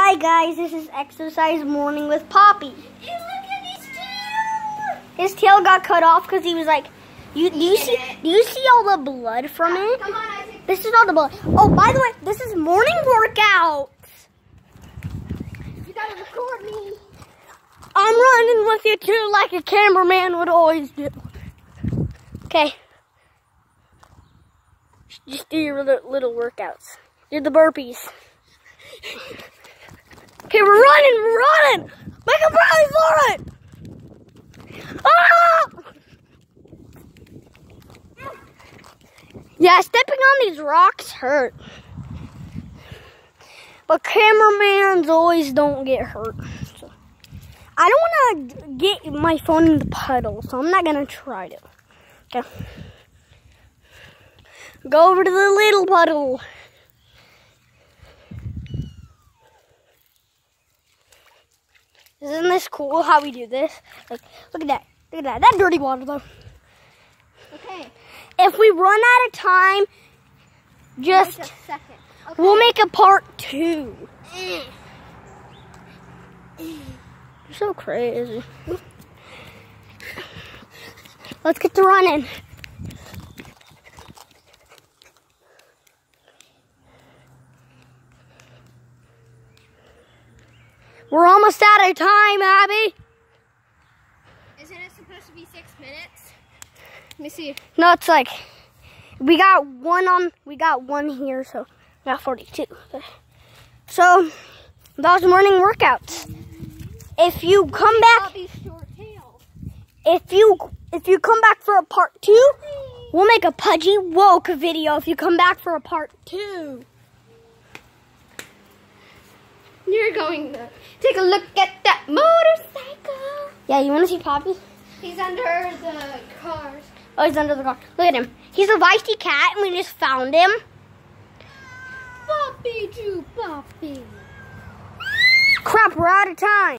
Hi guys, this is exercise morning with Poppy. Hey, look at his tail. His tail got cut off because he was like, you do you see do you see all the blood from it? Come on. This is all the blood. Oh, by the way, this is morning workout. You gotta record me. I'm running with you too, like a cameraman would always do. Okay. Just do your little, little workouts. Do the burpees. Okay, we're running, we're running. Make a rally for it. Ah! Yeah, stepping on these rocks hurt. But cameramen always don't get hurt. So. I don't want to get my phone in the puddle, so I'm not going to try to. Okay. Go over to the little puddle. Isn't this cool how we do this? Like, look at that. Look at that. That dirty water, though. Okay. If we run out of time, just Wait a second. Okay. we'll make a part two. You're so crazy. Let's get to running. We're almost out of time, Abby. Isn't it supposed to be six minutes? Let me see. No, it's like we got one on. We got one here, so we got forty-two. So those morning workouts. If you come back, Bobby's short tail. if you if you come back for a part two, we'll make a pudgy woke video. If you come back for a part two. You're going to take a look at that motorcycle. Yeah, you want to see Poppy? He's under the cars. Oh, he's under the car. Look at him. He's a feisty cat, and we just found him. Poppy, Drew, Poppy. Crap, we're out of time.